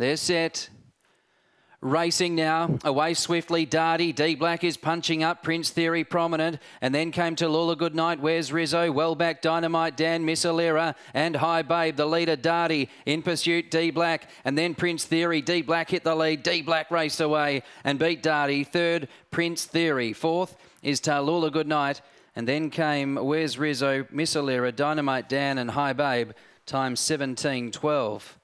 They're set. Racing now, away swiftly, Darty. D Black is punching up, Prince Theory prominent. And then came Tallulah Goodnight. Where's Rizzo? Well back, Dynamite Dan, Miss Alira, and High Babe, the leader, Darty. In pursuit, D Black. And then Prince Theory. D Black hit the lead. D Black raced away and beat Darty. Third, Prince Theory. Fourth is Tallulah Goodnight. And then came Where's Rizzo, Miss Alira, Dynamite Dan, and High Babe. Times 17 12.